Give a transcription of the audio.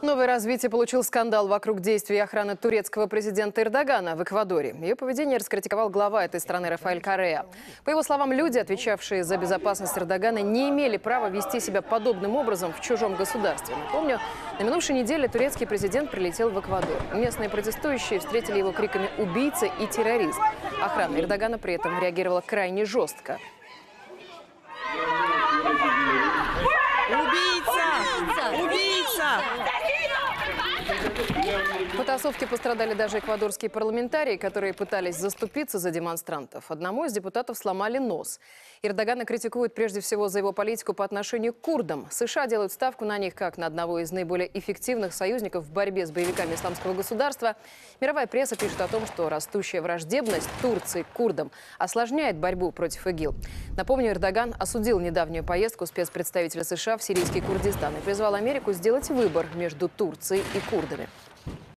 Новое развитие получил скандал вокруг действий охраны турецкого президента Эрдогана в Эквадоре. Ее поведение раскритиковал глава этой страны Рафаэль Карея. По его словам, люди, отвечавшие за безопасность Эрдогана, не имели права вести себя подобным образом в чужом государстве. Напомню, на минувшей неделе турецкий президент прилетел в Эквадор. Местные протестующие встретили его криками «убийца» и «террорист». Охрана Эрдогана при этом реагировала крайне жестко. Убийца! Убийца! В потасовке пострадали даже эквадорские парламентарии, которые пытались заступиться за демонстрантов. Одному из депутатов сломали нос. Эрдогана критикуют прежде всего за его политику по отношению к курдам. США делают ставку на них как на одного из наиболее эффективных союзников в борьбе с боевиками исламского государства. Мировая пресса пишет о том, что растущая враждебность Турции к курдам осложняет борьбу против ИГИЛ. Напомню, Эрдоган осудил недавнюю поездку спецпредставителя США в сирийский Курдистан и призвал Америку сделать выбор между Турцией и курдами. ね。